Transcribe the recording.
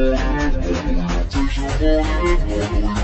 Take your morning, morning.